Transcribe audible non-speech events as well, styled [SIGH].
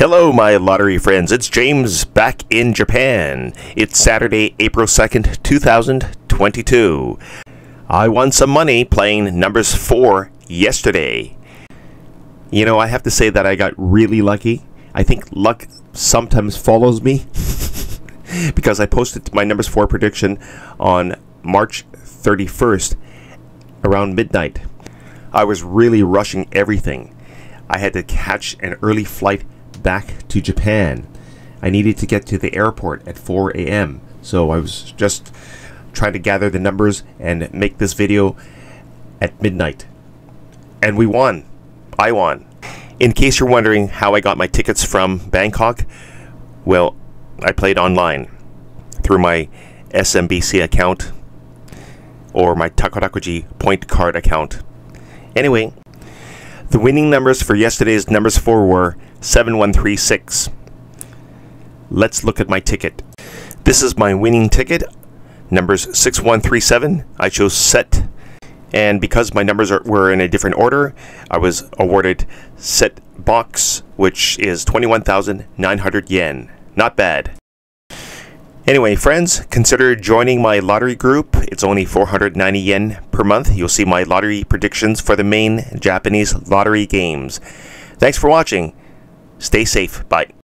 Hello, my lottery friends. It's James back in Japan. It's Saturday, April 2nd, 2022. I won some money playing numbers 4 yesterday. You know, I have to say that I got really lucky. I think luck sometimes follows me [LAUGHS] because I posted my numbers 4 prediction on March 31st around midnight. I was really rushing everything. I had to catch an early flight back to Japan. I needed to get to the airport at 4 a.m. So I was just trying to gather the numbers and make this video at midnight. And we won. I won. In case you're wondering how I got my tickets from Bangkok, well, I played online through my SMBC account or my Takarakuji point card account. Anyway, the winning numbers for yesterday's numbers 4 were 7136. Let's look at my ticket. This is my winning ticket, numbers 6137. I chose set, and because my numbers are, were in a different order, I was awarded set box, which is 21,900 yen. Not bad. Anyway, friends, consider joining my lottery group. It's only 490 yen per month. You'll see my lottery predictions for the main Japanese lottery games. Thanks for watching. Stay safe. Bye.